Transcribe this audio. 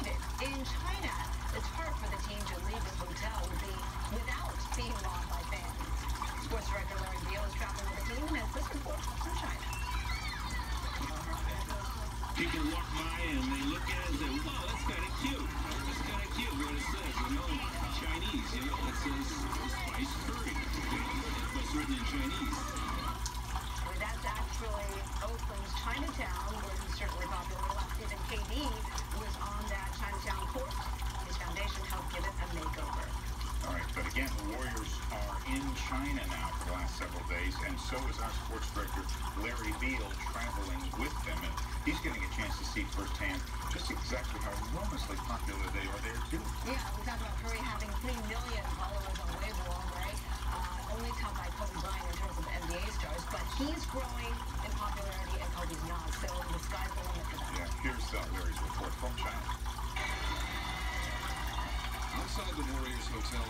In China, the tarp for the team to leave the hotel would be without being mobbed by fans. Sports director Larry Beil is traveling with the team and has this report from China. People walk by and they look at it and say, wow, that's kind of cute. That's kind of cute what it says, you know, Chinese, you know, it says spice curry. You know, that's written in Chinese. In China now for the last several days, and so is our sports director, Larry Beil, traveling with them. And he's getting a chance to see firsthand just exactly how enormously popular they are there, too. Yeah, we talked about Curry having 3 million followers on Weibo, right? Uh, only topped by Kobe Bryant in terms of NBA stars, but he's growing in popularity and Kobe's not, so the sky's the limit for them. Yeah, here's uh, Larry's report from China. Outside the Warriors Hotel